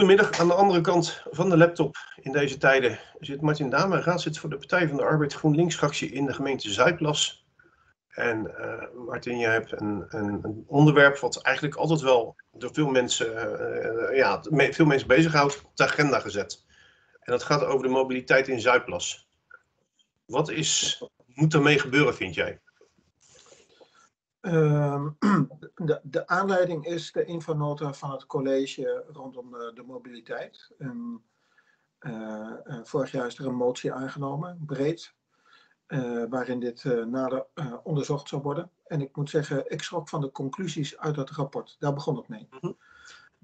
Goedemiddag. Aan de andere kant van de laptop in deze tijden zit Martin Dame, raadslid voor de Partij van de Arbeid GroenLinks-fractie in de gemeente Zuidplas. En uh, Martin, jij hebt een, een, een, onderwerp wat eigenlijk altijd wel door veel mensen, uh, ja, veel mensen bezighoudt, op de agenda gezet. En dat gaat over de mobiliteit in Zuidplas. Wat is, moet ermee gebeuren, vind jij? Uh, de, de, aanleiding is de infonota van het college rondom de, de mobiliteit. En, uh, vorig jaar is er een motie aangenomen, breed, uh, waarin dit nader onderzocht zou worden. En ik moet zeggen, ik schrok van de conclusies uit dat rapport. Daar begon het mee. Mm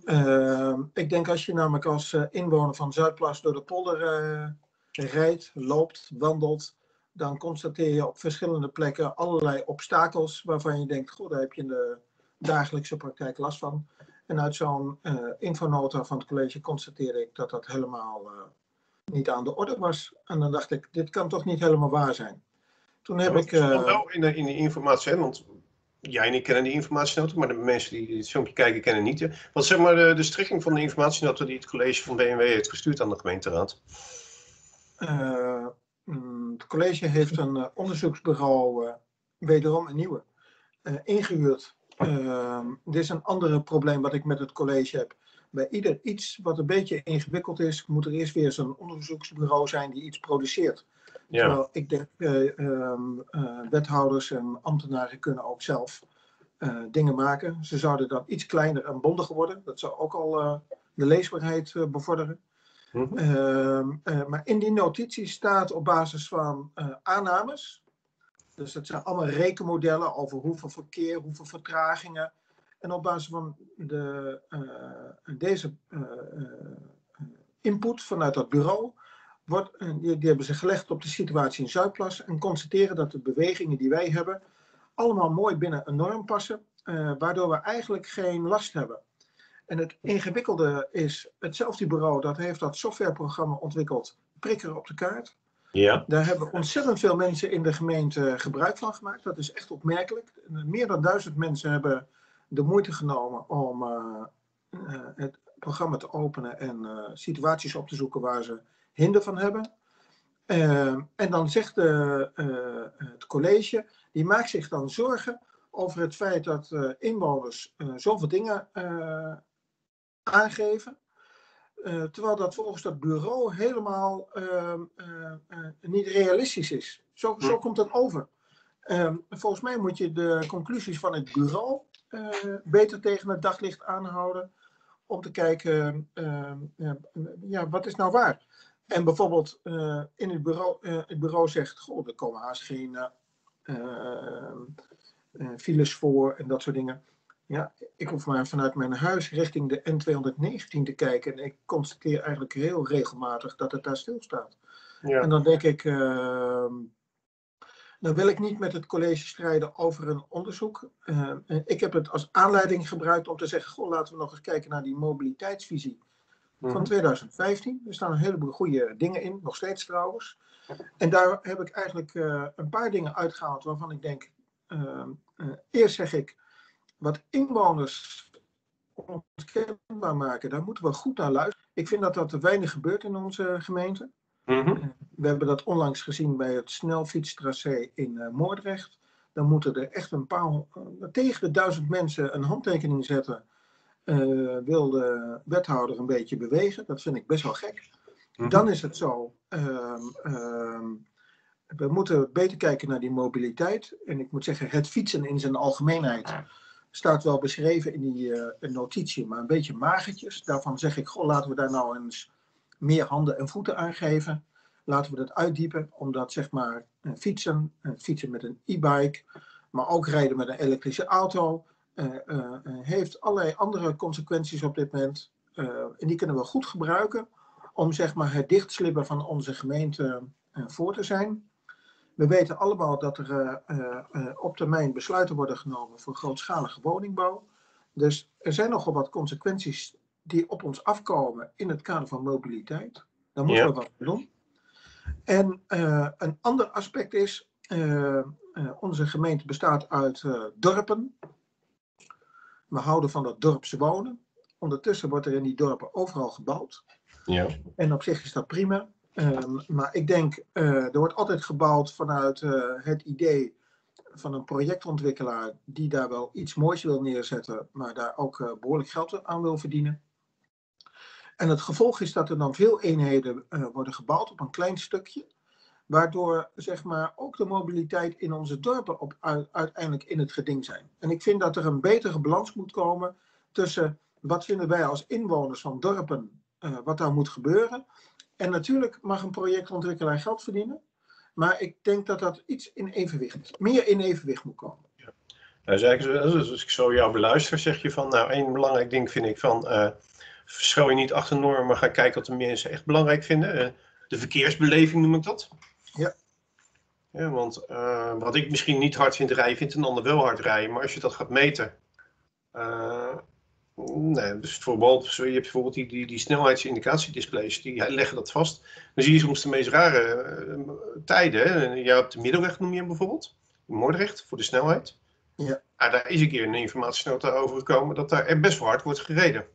-hmm. ik denk als je namelijk als inwoner van Zuidplas door de polder rijdt, loopt, wandelt, dan constateer je op verschillende plekken allerlei obstakels waarvan je denkt, goed, daar heb je in de dagelijkse praktijk last van. En uit zo'n uh, infonota van het college constateerde ik dat dat helemaal uh, niet aan de orde was. En dan dacht ik, dit kan toch niet helemaal waar zijn. Toen heb ik... Uh, wel in de, in de informatie, hè? want jij en ik kennen die informatienota, maar de mensen die het filmpje kijken kennen niet. Wat is zeg maar de, de strekking van de informatienota die het college van BMW heeft gestuurd aan de gemeenteraad? Mm, het college heeft een uh, onderzoeksbureau, uh, wederom een nieuwe, uh, ingehuurd. Ehm, dit is een ander probleem wat ik met het college heb. Bij ieder iets wat een beetje ingewikkeld is, moet er eerst weer zo'n onderzoeksbureau zijn die iets produceert. Ja. Terwijl ik denk, um, wethouders en ambtenaren kunnen ook zelf dingen maken. Ze zouden dan iets kleiner en bondiger worden. Dat zou ook al de leesbaarheid bevorderen. Mhm. Ehm, eh, maar in die notitie staat op basis van uh, aannames. Dus dat zijn allemaal rekenmodellen over hoeveel verkeer, hoeveel vertragingen. En op basis van de, uh, deze input vanuit dat bureau, wordt, die, die, hebben ze gelegd op de situatie in Zuidplas en constateren dat de bewegingen die wij hebben allemaal mooi binnen een norm passen, waardoor we eigenlijk geen last hebben. En het ingewikkelde is, hetzelfde bureau dat heeft dat softwareprogramma ontwikkeld, Prikker op de kaart. Ja. Daar hebben ontzettend veel mensen in de gemeente gebruik van gemaakt. Dat is echt opmerkelijk. Meer dan duizend mensen hebben de moeite genomen om uh, uh, het programma te openen en uh, situaties op te zoeken waar ze hinder van hebben. en dan zegt de, het college, die maakt zich dan zorgen over het feit dat inwoners zoveel dingen aangeven. Uh, terwijl dat volgens dat bureau helemaal uh, uh, niet realistisch is. Zo, zo hm. komt dat over. Ehm, volgens mij moet je de conclusies van het bureau beter tegen het daglicht aanhouden. Om te kijken, ehm, ja, wat is nou waar? En bijvoorbeeld in het bureau, het bureau zegt, goh, er komen haast geen files voor en dat soort dingen. Ja, ik hoef maar vanuit mijn huis richting de N219 te kijken. En ik constateer eigenlijk heel regelmatig dat het daar stilstaat. Ja. En dan denk ik, uh, dan wil ik niet met het college strijden over een onderzoek. Uh, ik heb het als aanleiding gebruikt om te zeggen, goh, laten we nog eens kijken naar die mobiliteitsvisie van 2015. Mhm. Er staan een heleboel goede dingen in, nog steeds trouwens. En daar heb ik eigenlijk uh, een paar dingen uitgehaald waarvan ik denk, ehm, eh, eerst zeg ik, wat inwoners onkenbaar maken, daar moeten we goed naar luisteren. Ik vind dat dat te weinig gebeurt in onze gemeente. Mm We hebben dat onlangs gezien bij het snelfietstracé in uh, Moordrecht. Dan moeten er echt een paar, uh, tegen de duizend mensen een handtekening zetten. Uh, wil de wethouder een beetje bewegen. Dat vind ik best wel gek. Mm Dan is het zo. Ehm, ehm, we moeten beter kijken naar die mobiliteit. En ik moet zeggen, het fietsen in zijn algemeenheid staat wel beschreven in die uh, notitie, maar een beetje magertjes. Daarvan zeg ik, goh, laten we daar nou eens meer handen en voeten aan geven. Laten we dat uitdiepen, omdat zeg maar fietsen, fietsen met een e-bike, maar ook rijden met een elektrische auto, heeft allerlei andere consequenties op dit moment. en die kunnen we goed gebruiken om zeg maar, het dichtslippen van onze gemeente voor te zijn. We weten allemaal dat er uh, uh, op termijn besluiten worden genomen voor grootschalige woningbouw. Dus er zijn nogal wat consequenties die op ons afkomen in het kader van mobiliteit. Daar moeten ja. we wat doen. En uh, een ander aspect is, onze gemeente bestaat uit dorpen. We houden van dat dorpse wonen. Ondertussen wordt er in die dorpen overal gebouwd. Ja. En op zich is dat prima. Ehm, maar ik denk, uh, er wordt altijd gebouwd vanuit uh, het idee van een projectontwikkelaar die daar wel iets moois wil neerzetten, maar daar ook uh, behoorlijk geld aan wil verdienen. En het gevolg is dat er dan veel eenheden worden gebouwd op een klein stukje, waardoor zeg maar, ook de mobiliteit in onze dorpen op, uiteindelijk in het geding zijn. En ik vind dat er een betere balans moet komen tussen wat vinden wij als inwoners van dorpen, wat daar moet gebeuren, en natuurlijk mag een projectontwikkelaar geld verdienen. Maar ik denk dat dat iets in evenwicht, meer in evenwicht moet komen. Ja. Nou, dus als ik zo jou beluister, zeg je van, nou, één belangrijk ding vind ik van, uh, je niet achter normen, maar ga kijken wat de mensen echt belangrijk vinden. Uh, de verkeersbeleving noem ik dat. Ja. Ja, want uh, wat ik misschien niet hard vind rijden, vindt een ander wel hard rijden. Maar als je dat gaat meten, Nee, dus bijvoorbeeld, je hebt bijvoorbeeld die, die, die snelheidsindicatiedisplays, die leggen dat vast. Dan zie je soms de meest rare uh, tijden. Je hebt de middelweg, noem je hem bijvoorbeeld. Moordrecht, voor de snelheid. Ja. Ah, daar is een keer een informatienota over gekomen dat daar best wel hard wordt gereden.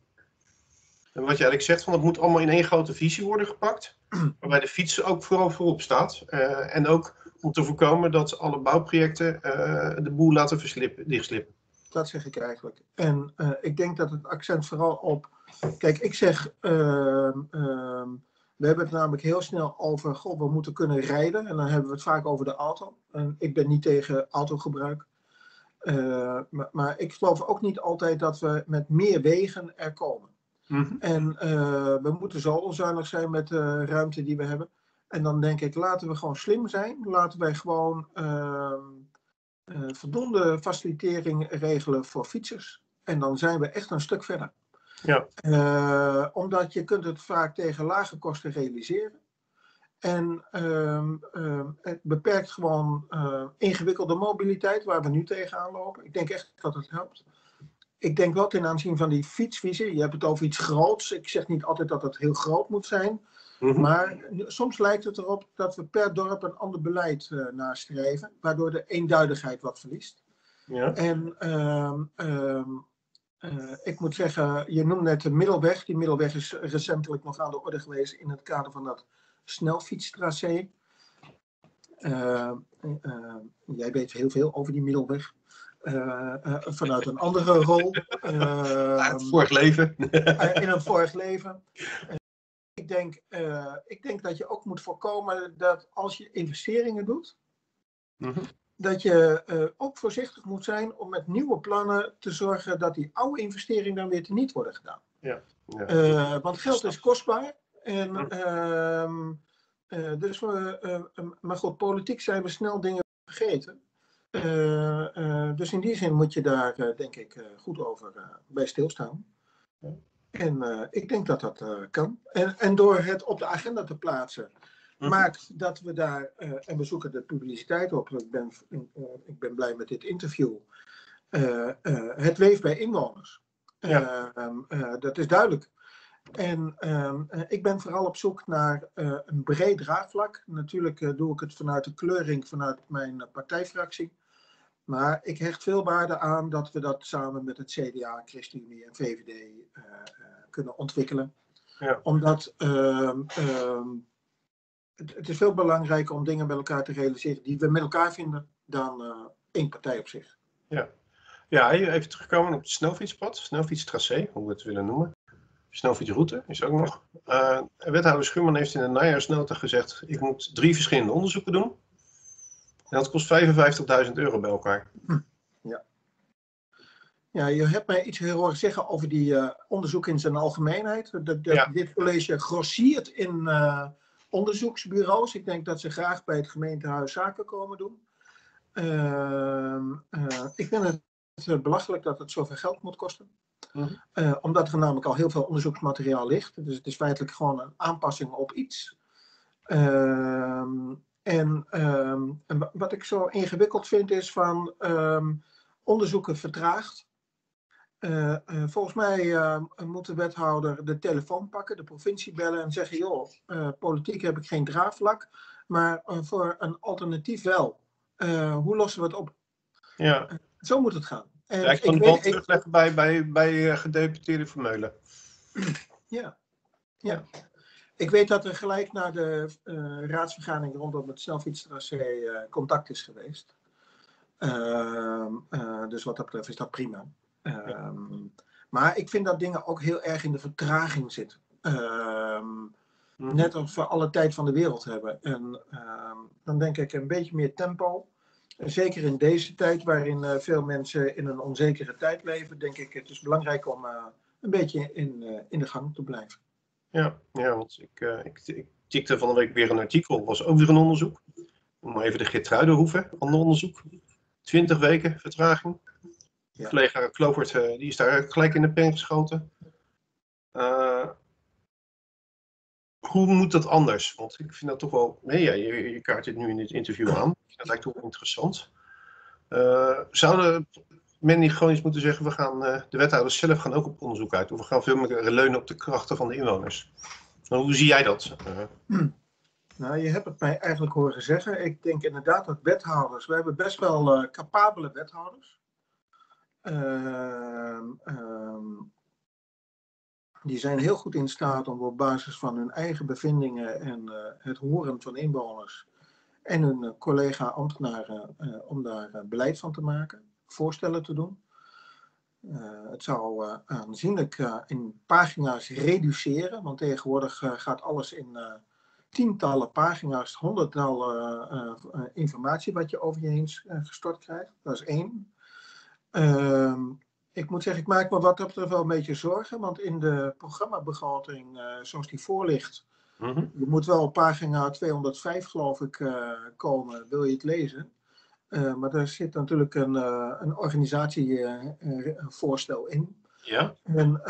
En wat je eigenlijk zegt, van dat moet allemaal in één grote visie worden gepakt. Waarbij de fiets ook vooral voorop staat. Uh, en ook om te voorkomen dat alle bouwprojecten uh, de boel laten verslippen, dichtslippen. Dat zeg ik eigenlijk. En uh, ik denk dat het accent vooral op. Kijk, ik zeg. Uh, uh, we hebben het namelijk heel snel over. God, we moeten kunnen rijden. En dan hebben we het vaak over de auto. En ik ben niet tegen autogebruik. Uh, maar, maar, ik geloof ook niet altijd dat we met meer wegen er komen. Mm -hmm. En uh, we moeten zo onzuinig zijn met de ruimte die we hebben. En dan denk ik, laten we gewoon slim zijn. Laten wij gewoon uh, voldoende facilitering regelen voor fietsers. En dan zijn we echt een stuk verder. Ja. Uh, omdat je kunt het vaak tegen lage kosten realiseren. En uh, het beperkt gewoon uh, ingewikkelde mobiliteit waar we nu tegenaan lopen. Ik denk echt dat het helpt. Ik denk wel ten aanzien van die fietsvisie. Je hebt het over iets groots. Ik zeg niet altijd dat het heel groot moet zijn. Mm -hmm. Maar soms lijkt het erop dat we per dorp een ander beleid uh, nastreven, waardoor de eenduidigheid wat verliest. Ja. En uh, uh, ik moet zeggen, je noemde net de middelweg. Die middelweg is recentelijk nog aan de orde geweest in het kader van dat snelfietstracé. Uh, jij weet heel veel over die middelweg. vanuit een andere rol. het vorig leven. in een vorig leven ik denk, uh, ik denk dat je ook moet voorkomen dat als je investeringen doet, mm -hmm. dat je uh, ook voorzichtig moet zijn om met nieuwe plannen te zorgen dat die oude investeringen dan weer teniet worden gedaan. Ja. ja. Uh, want geld is kostbaar. En, mm -hmm. dus we, maar goed, politiek zijn we snel dingen vergeten. dus in die zin moet je daar, denk ik, goed over bij stilstaan. En uh, ik denk dat dat uh, kan. En, en door het op de agenda te plaatsen, mm -hmm. maakt dat we daar, uh, en we zoeken de publiciteit op, ik ben, ik ben blij met dit interview, het leeft bij inwoners. Ja. dat is duidelijk. En um, ik ben vooral op zoek naar een breed draagvlak. Natuurlijk doe ik het vanuit de kleuring vanuit mijn partijfractie. Maar ik hecht veel waarde aan dat we dat samen met het CDA, ChristenUnie en VVD uh, uh, kunnen ontwikkelen. Ja. Omdat uh, het, het, is veel belangrijker om dingen met elkaar te realiseren die we met elkaar vinden dan uh, één partij op zich. Ja. ja, even terugkomen op het snelfietspad, snelfietstracé, hoe we het willen noemen. Snelfietsroute is ook nog. Uh, wethouder Schuurman heeft in de najaarsnota gezegd: ik moet drie verschillende onderzoeken doen. En dat kost 55.000 euro bij elkaar. Hm. Ja. Ja, je hebt mij iets horen zeggen over die uh, onderzoek in zijn algemeenheid. Dat Ja. Dit college grossiert in uh, onderzoeksbureaus. Ik denk dat ze graag bij het gemeentehuis zaken komen doen. Uh, ik vind het belachelijk dat het zoveel geld moet kosten. Mhm. Omdat er namelijk al heel veel onderzoeksmateriaal ligt. Dus het is feitelijk gewoon een aanpassing op iets. Ehm, en, um, en wat ik zo ingewikkeld vind is van um, onderzoeken vertraagd. Uh, uh, volgens mij uh, moet de wethouder de telefoon pakken, de provincie bellen en zeggen: joh, politiek heb ik geen draagvlak, maar voor een alternatief wel. hoe lossen we het op? Ja. zo moet het gaan. En ja, ik kan de bal terugleggen bij, bij, bij gedeputeerde Vermeulen. Ja, ja. Ik weet dat er gelijk na de uh, raadsvergadering rondom het snelfietstracé uh, contact is geweest. Ehm, dus wat dat betreft is dat prima. Ehm, maar ik vind dat dingen ook heel erg in de vertraging zitten. Ehm, mhm. Net als we alle tijd van de wereld hebben. En dan denk ik een beetje meer tempo. Zeker in deze tijd waarin veel mensen in een onzekere tijd leven, denk ik het is belangrijk om een beetje in, in de gang te blijven. Ja, ja want ik, ik, ik tikte van de week weer een artikel, was ook weer een onderzoek. Om even de Geertruidenhoeven, ander onderzoek. 20 weken vertraging. Ja. Collega Klovert die is daar gelijk in de pen geschoten. hoe moet dat anders? Want ik vind dat toch wel. Nee, ja, je, je kaart dit nu in dit interview aan. Dat lijkt toch interessant. Uh, zouden men niet gewoon eens moeten zeggen: we gaan, uh, de wethouders zelf gaan ook op onderzoek uit. Of we gaan veel meer leunen op de krachten van de inwoners. Nou, hoe zie jij dat? Uh. Nou, je hebt het mij eigenlijk horen zeggen. Ik denk inderdaad dat wethouders, we hebben best wel capabele wethouders. Ehm, ehm, die zijn heel goed in staat om op basis van hun eigen bevindingen en het horen van inwoners en hun eh, collega-ambtenaren eh, om daar eh, beleid van te maken, voorstellen te doen. het zou aanzienlijk in pagina's reduceren, want tegenwoordig gaat alles in tientallen pagina's, honderdtallen informatie wat je over je heen gestort krijgt. Dat is één. Ehm, ik moet zeggen, ik maak me wat dat betreft wel een beetje zorgen, want in de programmabegroting zoals die voor ligt, Mhm. Je moet wel op pagina 205 geloof ik komen, wil je het lezen. Uh, maar daar zit natuurlijk een, uh, een organisatievoorstel in. Ja. En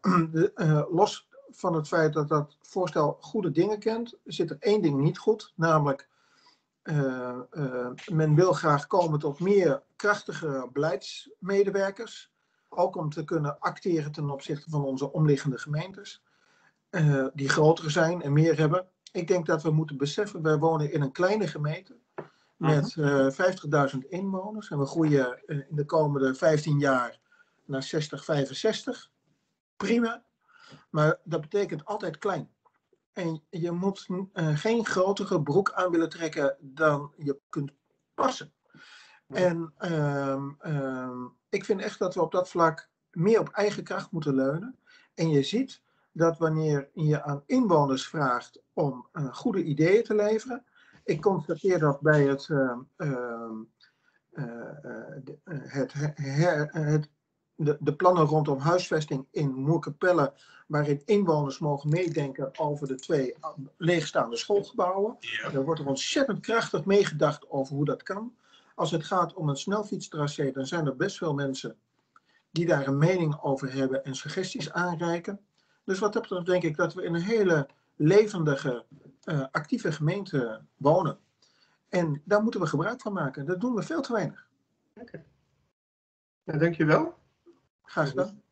de, los van het feit dat dat voorstel goede dingen kent, zit er één ding niet goed, namelijk men wil graag komen tot meer krachtige beleidsmedewerkers, ook om te kunnen acteren ten opzichte van onze omliggende gemeentes. Eh, die groter zijn en meer hebben. Ik denk dat we moeten beseffen, wij wonen in een kleine gemeente met uh, eh, 50.000 inwoners. En we groeien eh, in de komende 15 jaar naar 60, 65. Prima. Maar dat betekent altijd klein. En je moet geen grotere broek aan willen trekken dan je kunt passen. En ehm, ehm, ik vind echt dat we op dat vlak meer op eigen kracht moeten leunen. En je ziet dat wanneer je aan inwoners vraagt om goede ideeën te leveren. Ik constateer dat bij het, uh, het, het de, de, plannen rondom huisvesting in Moerkapelle, waarin inwoners mogen meedenken over de twee leegstaande schoolgebouwen. Ja. Daar wordt er ontzettend krachtig meegedacht over hoe dat kan. Als het gaat om een snelfietstracé, dan zijn er best veel mensen die daar een mening over hebben en suggesties aanreiken. Dus wat dat betreft denk ik dat we in een hele levendige, uh, actieve gemeente wonen. En daar moeten we gebruik van maken. Dat doen we veel te weinig. Oké. Okay. Ja, dankjewel. Graag gedaan.